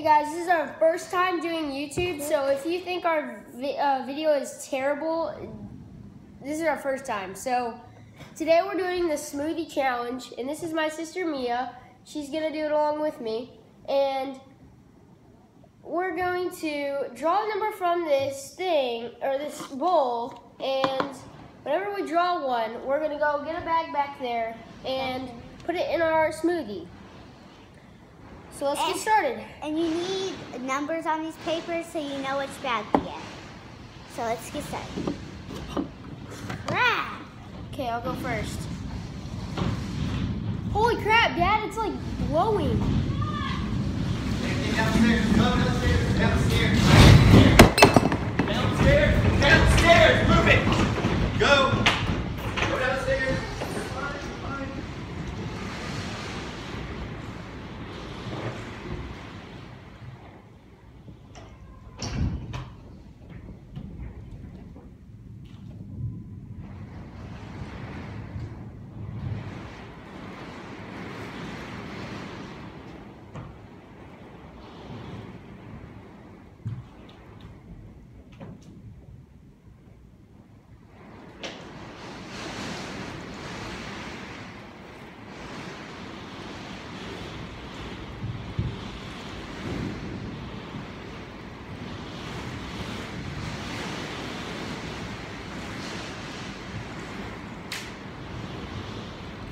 Hey guys, this is our first time doing YouTube, so if you think our vi uh, video is terrible, this is our first time. So today we're doing the smoothie challenge, and this is my sister Mia. She's gonna do it along with me, and we're going to draw a number from this thing, or this bowl, and whenever we draw one, we're gonna go get a bag back there and put it in our smoothie. So let's and, get started. And you need numbers on these papers so you know which bag to get. So let's get started. Crap! Okay, I'll go first. Holy crap, Dad, it's like blowing.